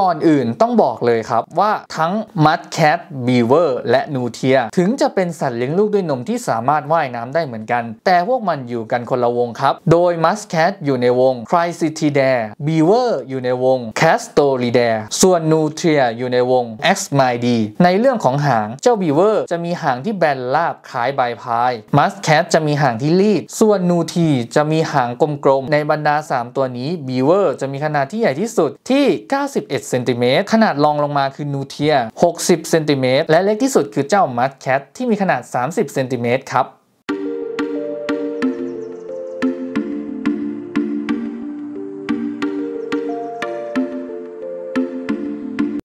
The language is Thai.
ก่อนอื่นต้องบอกเลยครับว่าทั้ง Mudcat Beaver และ n u t i a ถึงจะเป็นสัตว์เลี้ยงลูกด้วยนมที่สามารถว่ายน้ำได้เหมือนกัน แต่พวกมันอยู่กันคนละวงครับ โดย Muscat อยู่ในวง Chrysitidae Beaver อยู่ในวง Castoridae ส่วน n u t i a อยู่ในวง Axmidae ในเรื่องของหางเจ้า Beaver จะมีหางที่แบนราบคล้ายใบพาย Muscat จะมีหางที่รีดส่วน n u t i จะมีหางกลมๆในบรรดา 3 ตัวนี้ Beaver จะมีขนาดที่ใหญ่ที่สุดที่ 91เซนติเมตรขนาดรองลงมาคือนูเทีย60เซนติเมตรและเล็กที่สุดคือเจ้ามัดแคทที่มีขนาด 30เซนติเมตรครับ